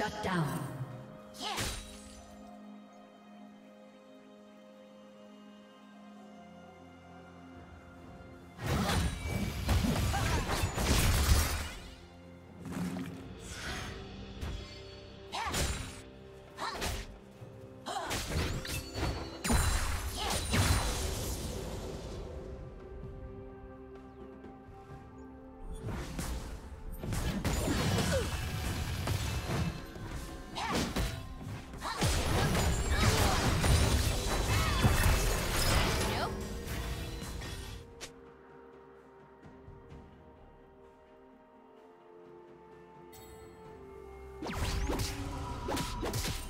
Shut down. Let's go.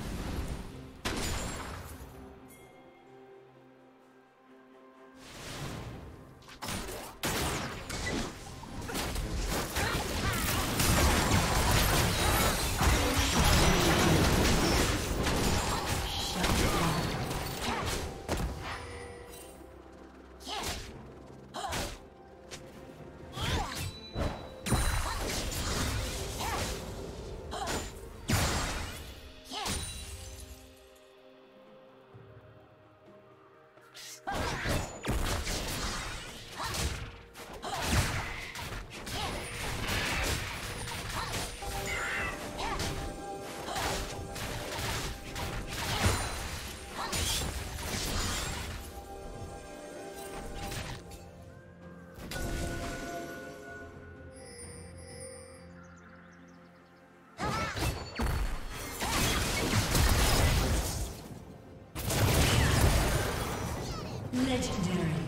Legendary.